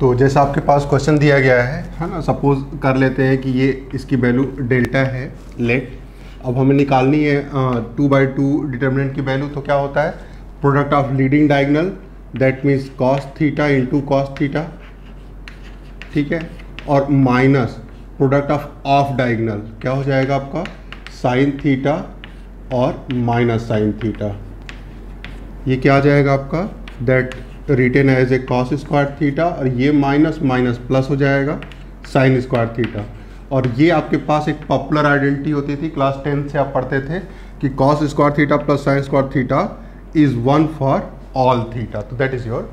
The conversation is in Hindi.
तो जैसा आपके पास क्वेश्चन दिया गया है है ना? सपोज़ कर लेते हैं कि ये, इसकी वैल्यू डेल्टा है लेट अब हमें निकालनी है टू बाई टू डिटर्मिनेंट की वैल्यू तो क्या होता है? Product of leading diagonal that means cos theta into cos theta ठीक है? और minus product of off diagonal क्या हो जाएगा आपका? साइन थीटा और माइनस साइन थीटा ये क्या आ जाएगा आपका? That written as a cos square theta और ये माइनस माइनस प्लस हो जाएगा साइन स्क्वायर थीटा। और ये आपके पास एक पॉपुलर आइडेंटिटी होती थी, क्लास टेंथ से आप पढ़ते थे कि cos square theta plus sine square theta is one for all theta. तो दैट इज़ योर